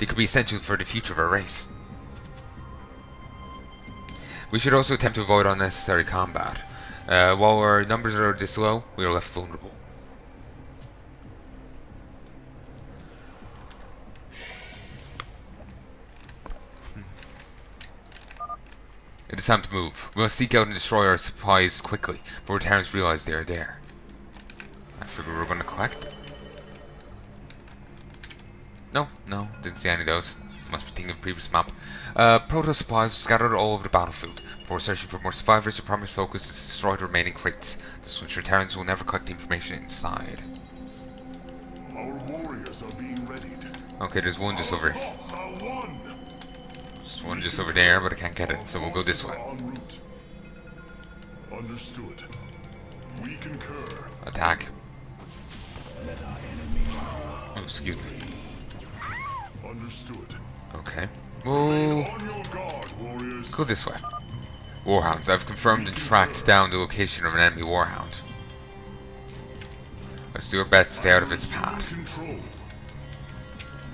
They could be essential for the future of our race. We should also attempt to avoid unnecessary combat. Uh, while our numbers are this low, we are left vulnerable. It is time to move. We must seek out and destroy our supplies quickly, before Terrans realize they are there. I figure we're going to collect. No, no, didn't see any of those. Must be thinking of previous map. Uh, Proto supplies scattered all over the battlefield. Before searching for more survivors, your primary focus is to destroy the remaining crates. This will ensure Terrans will never collect the information inside. Our warriors are being readied. Okay, there's one just over. Thoughts are one. There's one just over there, but I can't get it, so we'll go this way. Understood. We concur. Attack. Oh, excuse me. Understood. Okay. Guard. Go this way. Warhounds. I've confirmed and tracked down the location of an enemy warhound. Let's do our best to stay out of its path. Control.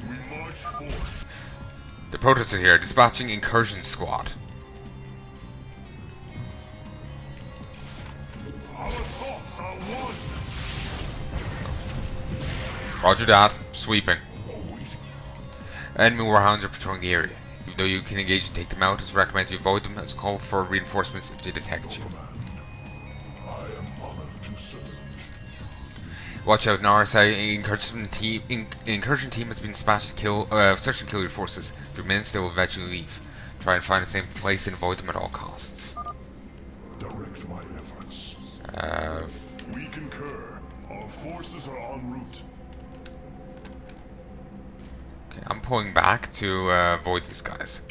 We march forth. The protoss are here, dispatching incursion squad. Our thoughts are one. Roger that. Sweeping. Enemy warhounds are patrolling the area. Even though you can engage and take them out, it's recommended you avoid them as call for reinforcements if they detect you. I am honored to serve. Watch out, an RSSI incursion team, incursion team has been dispatched to kill, uh, search and kill your forces. For minutes, they will eventually leave. Try and find the same place and avoid them at all costs. Direct my efforts. Uh, We concur. Our forces are en route. Okay, I'm pulling back to uh, avoid these guys.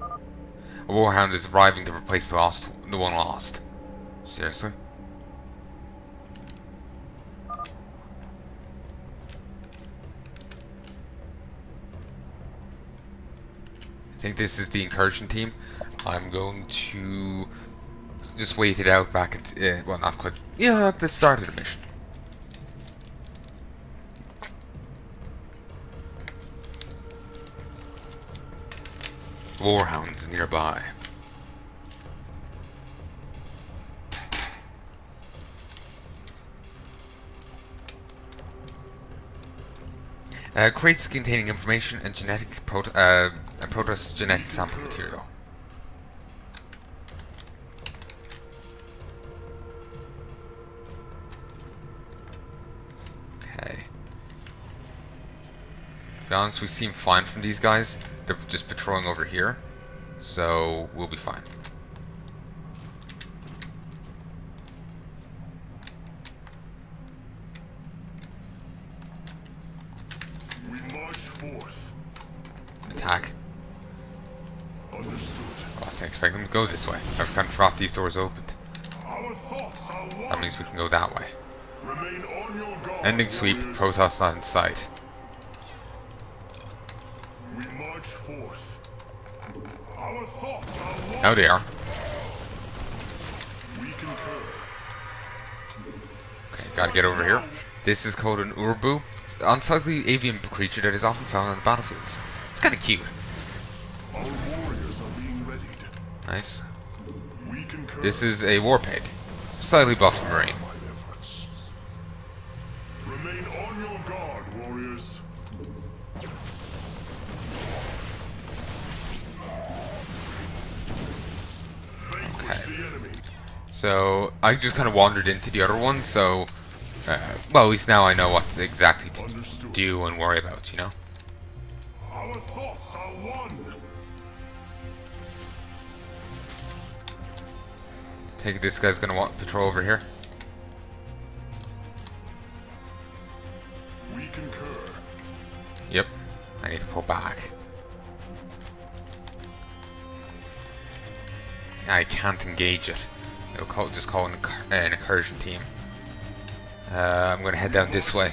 A warhound is arriving to replace the lost, the one lost. Seriously? I think this is the incursion team. I'm going to just wait it out back at, uh, well not quite, yeah, the start of the mission. Warhounds nearby. Uh, crates containing information and genetic proto uh, and Protoss genetic sample material. Okay. To be honest, we seem fine from these guys. They're just patrolling over here. So, we'll be fine. We march forth. Attack. Understood. I wasn't expecting them to go this way. I've kind of forgot these doors opened. That means we can go that way. Remain on your guard. Ending sweep. Protoss not in sight. We march forth. Our Oh, now they are. Okay, gotta get over here. This is called an Urbu, unsightly avian creature that is often found on the battlefields. It's kinda cute. Nice. This is a war pig. Slightly buffed marine. So, I just kind of wandered into the other one, so... Uh, well, at least now I know what exactly to Understood. do and worry about, you know? Our thoughts are one. Take this guy's gonna want patrol over here. We concur. Yep. I need to pull back. I can't engage it. It'll call, just call an, an incursion team. Uh, I'm gonna head down this way.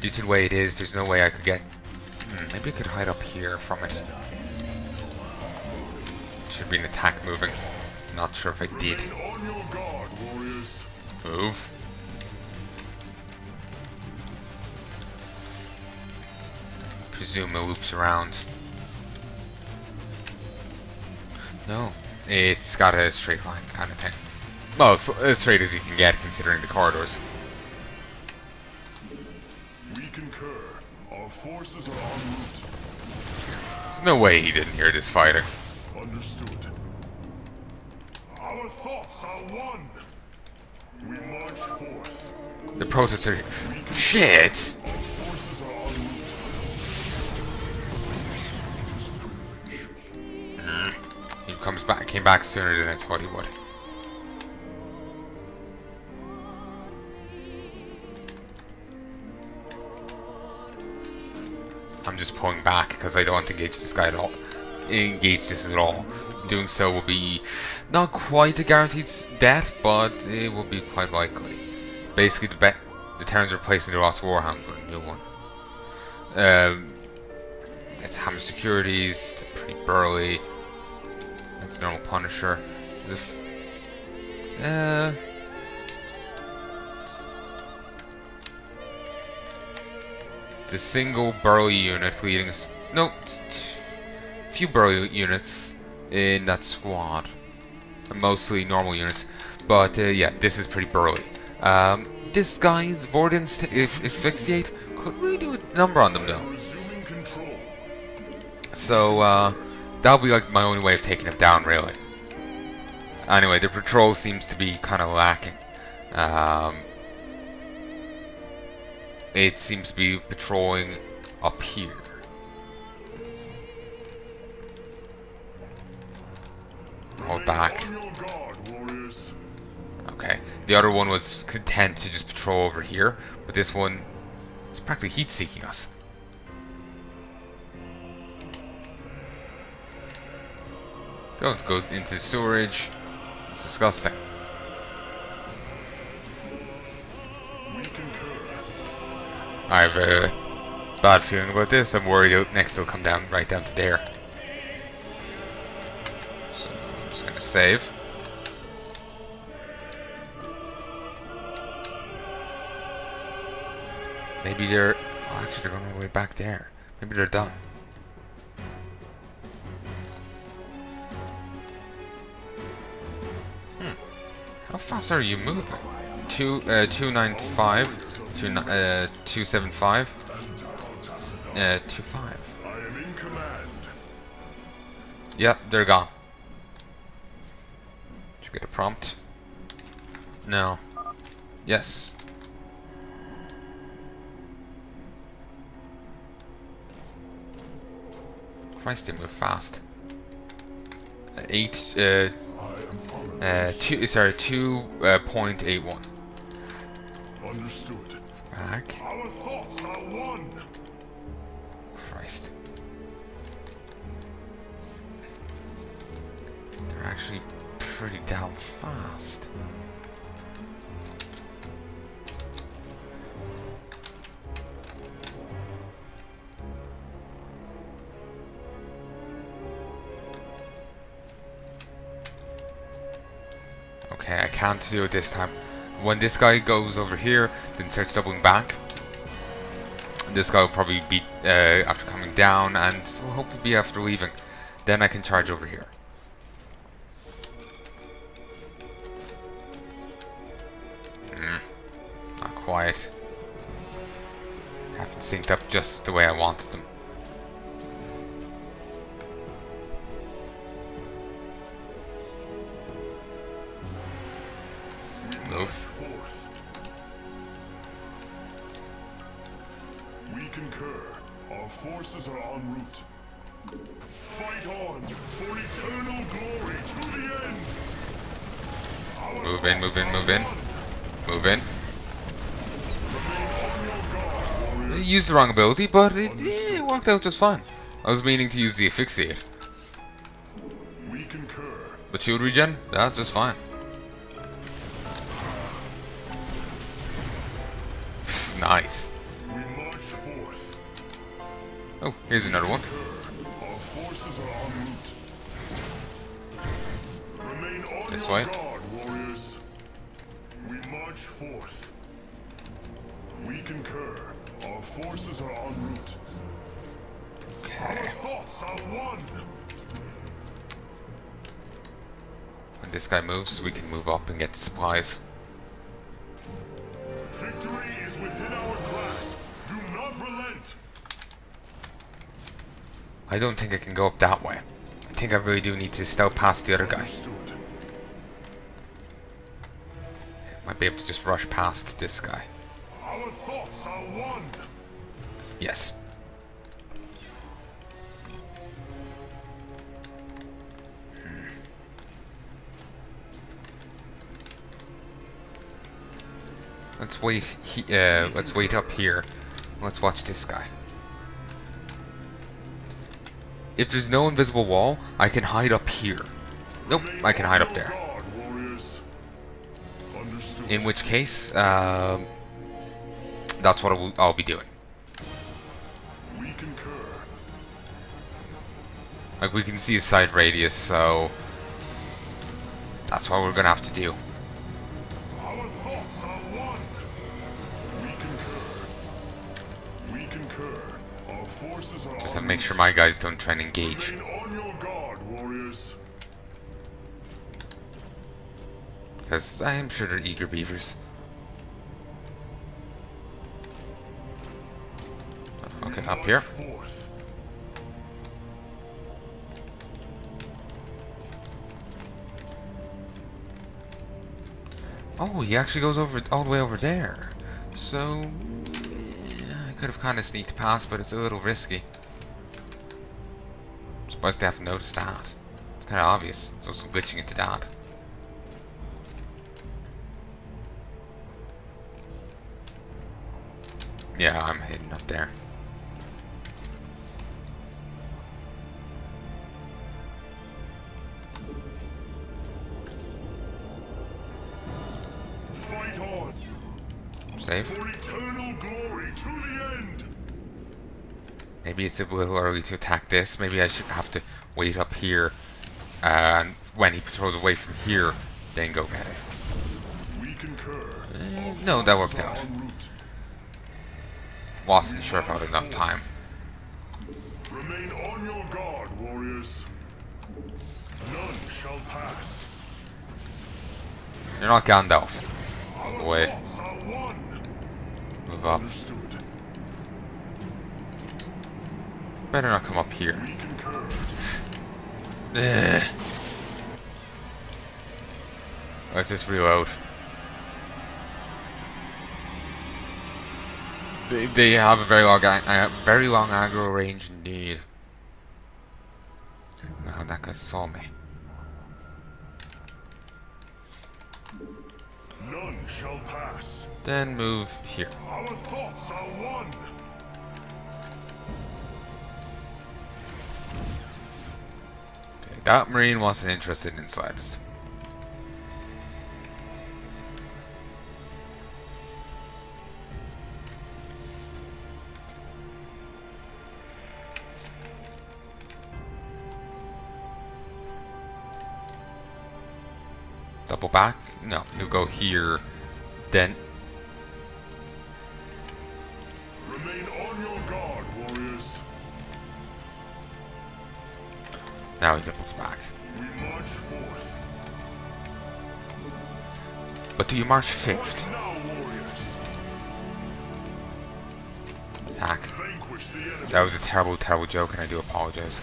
Due to the way it is, there's no way I could get... Hmm, maybe I could hide up here from it. Should be an attack moving. Not sure if I did. Move. Presume it loops around. No it's got a straight line kind of thing. Well, it's as straight as you can get considering the corridors. We concur. Our forces are en route. There's no way he didn't hear this fighter. Understood. Our thoughts are one. We march forth. The prototypes are... Shit! He comes back, came back sooner than I thought he would. I'm just pulling back because I don't want to engage this guy at all. Engage this at all. Doing so will be not quite a guaranteed death, but it will be quite likely. Basically, the the Terrans are replacing the Lost Warhound with a new one. Um, that's Hammer Securities, they're pretty burly. That's normal Punisher. The uh, the single burly unit leading us. No, few burly units in that squad. Mostly normal units, but uh, yeah, this is pretty burly. Um, this guy's Voradin's if asphyxiate could really do a number on them though. So, uh, that'll be like my only way of taking him down, really. Anyway, the patrol seems to be kind of lacking. Um, it seems to be patrolling up here. Hold back. Okay. The other one was content to just patrol over here, but this one is practically heat-seeking us. Don't go into sewerage. It's disgusting. I have a bad feeling about this. I'm worried next it'll come down right down to there. So I'm just gonna save. Maybe they're oh, actually they're going all the way back there. Maybe they're done. How fast are you moving? Two uh two nine five, two ni- uh two seven five, uh two five. I am in command. Yep, they're gone. Did you get a prompt? No. Yes. Christ, they move fast. Eight, uh, uh, two, sorry, two, uh, point eight one. Understood. Back. Our thoughts are one. Christ. They're actually pretty damn fast. I can't do it this time. When this guy goes over here, then starts doubling back, this guy will probably be uh, after coming down and hopefully be after leaving. Then I can charge over here. Hmm, not quite. Haven't synced up just the way I wanted them. Move. We concur. Our forces are en route. Fight on for eternal glory to the end. Our Move in, move in, move in. Move in. I used the wrong ability, but it, it worked out just fine. I was meaning to use the asphyxiate. We concur. But shield regen? That's just fine. Here's another one. Our forces are en route. This way. warriors. We march forth. We concur. Our forces are en route. Our thoughts are one. When this guy moves, we can move up and get the supplies. Victory is within our grasp. Do not relent. I don't think I can go up that way. I think I really do need to stealth past the other guy. Might be able to just rush past this guy. Our thoughts are one. Yes. Hmm. Let's wait. He, uh, let's wait up here. Let's watch this guy. If there's no invisible wall, I can hide up here. Nope, I can hide up there. In which case, um, that's what I'll, be doing. Like we can see a sight radius, so that's what we're gonna have to do. We concur. We concur. Just to make sure my guys don't try and engage. Remain on your guard, warriors. Because I am sure they're eager beavers. Okay, up here. Oh, he actually goes over all the way over there. So, could have kind of sneaked past, but it's a little risky. Surprised they haven't noticed that. It's kind of obvious. So some glitching into that. Yeah, I'm hidden up there. Fight Maybe it's a little early to attack this. Maybe I should have to wait up here. uh, And when he patrols away from here, then go get it. Eh, no, that worked out. Wasn't sure if I had enough time. Remain on your guard, warriors. None shall pass. You're not Gandalf. Our Away. Move up. Understood. Better not come up here. Ugh. Let's just reload. They, they have a very long, a- uh, very long aggro range indeed. I don't know how that guy saw me. None shall pass. Then move here. Our thoughts are one. That marine wasn't interested in slightest. Double back? No, he'll go here, then Remain on your guard, warriors. Now he back. We march forth. But do you march fifth? Attack. That was a terrible, terrible joke, and I do apologize.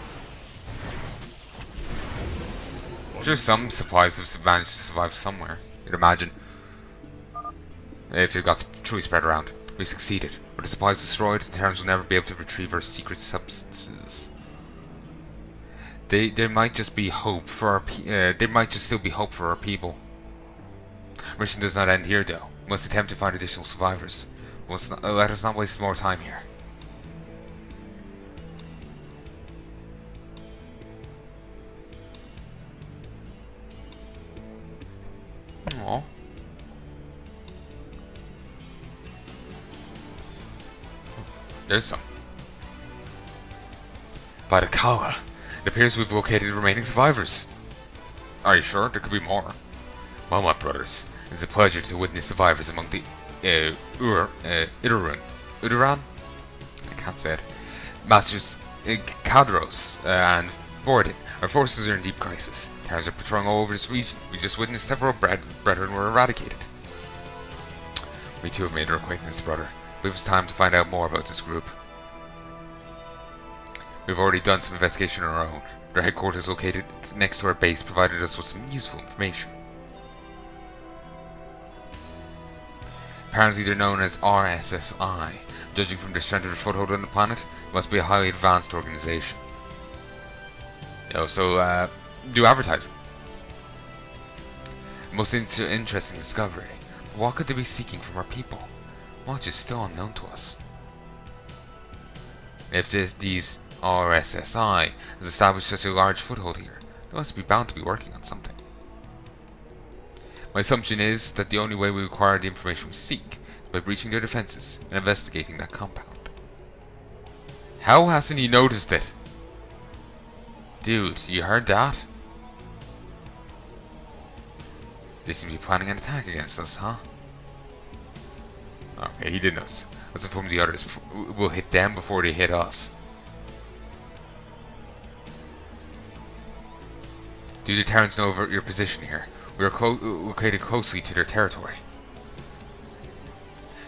I'm sure some supplies have managed to survive somewhere. You'd imagine. If it got truly spread around. We succeeded. With the supplies destroyed, the Terrans will never be able to retrieve our secret substances. They, there might just be hope for our pe- uh, there might just still be hope for our people. Mission does not end here, though. We must attempt to find additional survivors. Let's not, uh, let us not waste more time here. Aww. There's some. By the Khala, it appears we've located the remaining survivors. Are you sure? There could be more. Well, my brothers, it's a pleasure to witness survivors among the uh, Ur, uh? I can't say it. Masters uh, Kadros uh, and Borden. Our forces are in deep crisis. Terrans are patrolling all over this region. We just witnessed several brethren were eradicated. We too have made our acquaintance, brother. But it's time to find out more about this group. We've already done some investigation on our own. Their headquarters located next to our base provided us with some useful information. Apparently they're known as RSSI. Judging from their strength of foothold on the planet, must be a highly advanced organization. Yo, so, uh, do advertising. Most in- interesting discovery. What could they be seeking from our people? Much is still unknown to us. If this, these RSSI has established such a large foothold here, they must be bound to be working on something. My assumption is that the only way we acquire the information we seek is by breaching their defenses and investigating that compound. How hasn't he noticed it? Dude, you heard that? They seem to be planning an attack against us, huh? Okay, he did notice. Let's inform the others. We'll hit them before they hit us. Do the Terrans know of your position here? We are located closely to their territory.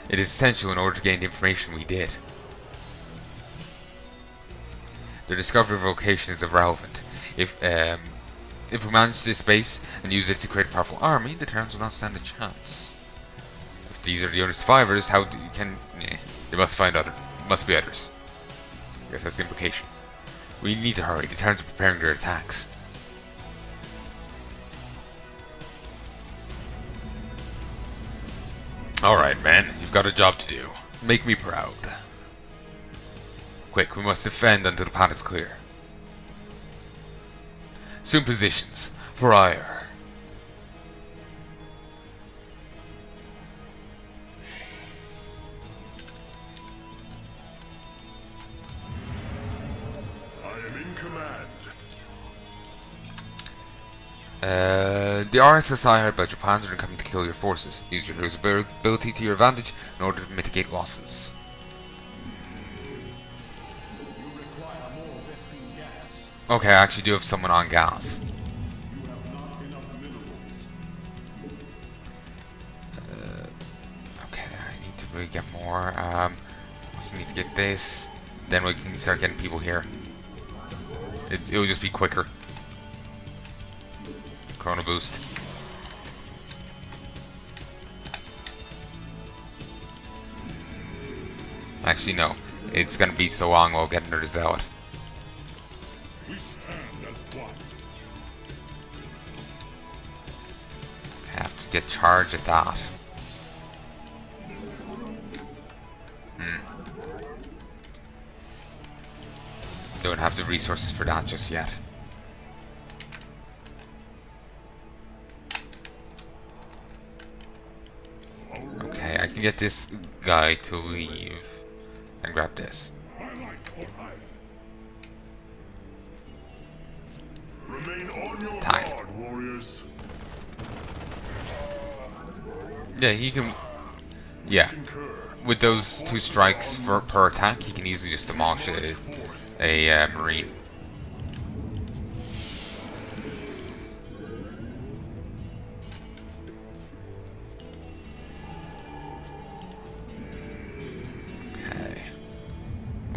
It is essential in order to gain the information we did. The discovery of location is irrelevant. If um, if we manage this base and use it to create a powerful army, the Terrans will not stand a chance. If these are the only survivors, how do you can... Eh, they must find other... must be others. I guess that's the implication. We need to hurry. The Terrans are preparing their attacks. Alright, man. You've got a job to do. Make me proud. Quick, we must defend until the path is clear. Soon positions. For ire. I am in command. Uh, the RSSI heard about Japan's plans kill your forces. Use your ability to your advantage in order to mitigate losses. Okay, I actually do have someone on gas. Uh, okay, I need to really get more. Um, also need to get this. Then we can start getting people here. It, it will just be quicker. Chrono boost. Actually, no. It's gonna be so long while getting her to Zealot. We stand as one. Have to get charged at that. Hmm. Don't have the resources for that just yet. Okay, I can get this guy to leave and grab this. I like what I Remain on your Attack. Yeah, he can. Yeah, with those two strikes for per attack, he can easily just demolish a, a uh, marine.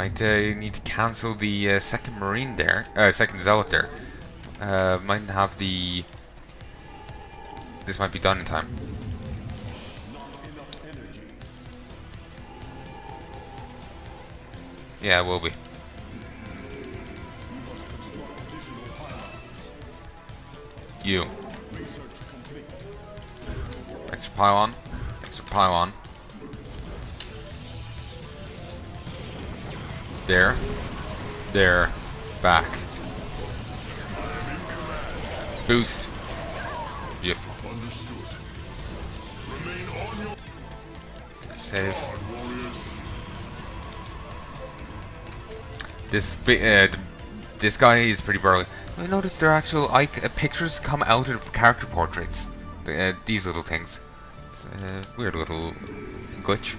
Might uh, need to cancel the uh, second marine there, uh, second zealot there. Uh, might have the. This might be done in time. Yeah, it will be. You. Extra pylon. Extra pylon. There. There. Back. Boost. Beautiful. Save. This uh, this guy is pretty burly. I noticed their actual ic- uh, pictures come out of character portraits. Uh, these little things. It's a weird little glitch.